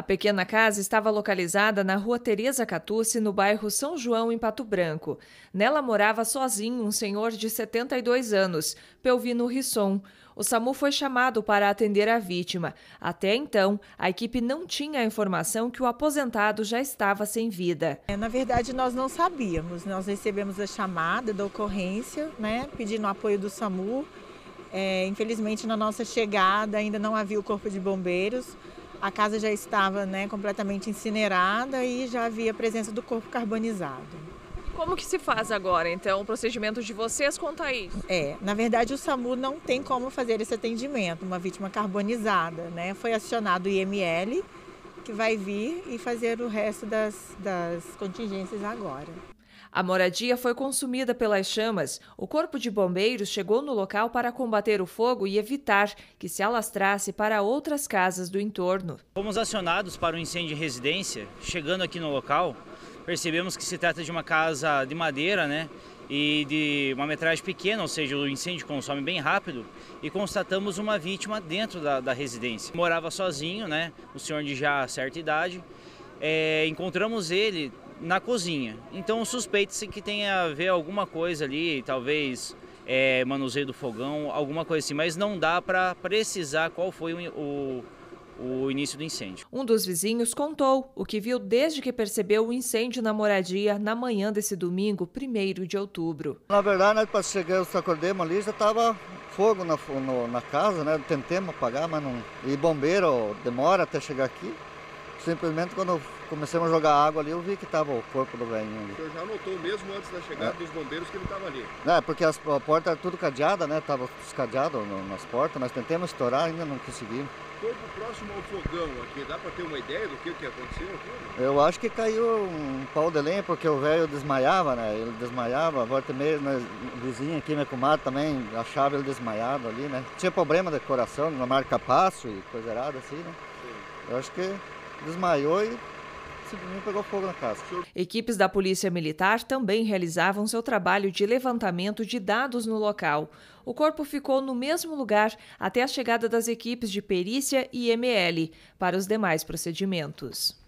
A pequena casa estava localizada na rua Tereza Catucci, no bairro São João, em Pato Branco. Nela morava sozinho um senhor de 72 anos, Pelvino Risson. O SAMU foi chamado para atender a vítima. Até então, a equipe não tinha a informação que o aposentado já estava sem vida. É, na verdade, nós não sabíamos. Nós recebemos a chamada da ocorrência, né, pedindo apoio do SAMU. É, infelizmente, na nossa chegada, ainda não havia o corpo de bombeiros. A casa já estava né, completamente incinerada e já havia presença do corpo carbonizado. Como que se faz agora, então, o procedimento de vocês quanto a isso? É, na verdade o SAMU não tem como fazer esse atendimento, uma vítima carbonizada, né? Foi acionado o IML, que vai vir e fazer o resto das, das contingências agora. A moradia foi consumida pelas chamas. O corpo de bombeiros chegou no local para combater o fogo e evitar que se alastrasse para outras casas do entorno. Fomos acionados para o um incêndio de residência. Chegando aqui no local, percebemos que se trata de uma casa de madeira, né? E de uma metragem pequena, ou seja, o incêndio consome bem rápido, e constatamos uma vítima dentro da, da residência. Morava sozinho, né? O senhor de já certa idade. É, encontramos ele na cozinha. Então suspeita-se que tenha a ver alguma coisa ali, talvez é, manuseio do fogão, alguma coisa assim, mas não dá para precisar qual foi o, o, o, início do incêndio. Um dos vizinhos contou o que viu desde que percebeu o incêndio na moradia na manhã desse domingo, 1 de outubro. Na verdade, nós para chegar, acordemos ali, já estava fogo na, no, na casa, né? Tentemos apagar, mas não. E bombeiro demora até chegar aqui. Simplesmente quando começamos a jogar água ali, eu vi que estava o corpo do velhinho ali. O senhor já notou mesmo antes da chegada é. dos bombeiros que ele estava ali? É, porque as, a porta era tudo cadeada, né? Tava cadeado nas portas, nós tentamos estourar, ainda não conseguimos. Todo próximo ao fogão aqui, dá para ter uma ideia do que, que aconteceu aqui? Eu acho que caiu um pau de lenha, porque o velho desmaiava, né? Ele desmaiava, a volta meio, né? vizinha aqui, minha comadre também achava ele desmaiado ali, né? Tinha problema de coração, na marca passo e coisa errada assim, né? Sim. Eu acho que desmaiou e simplesmente pegou fogo na casa. Equipes da Polícia Militar também realizavam seu trabalho de levantamento de dados no local. O corpo ficou no mesmo lugar até a chegada das equipes de perícia e ML para os demais procedimentos.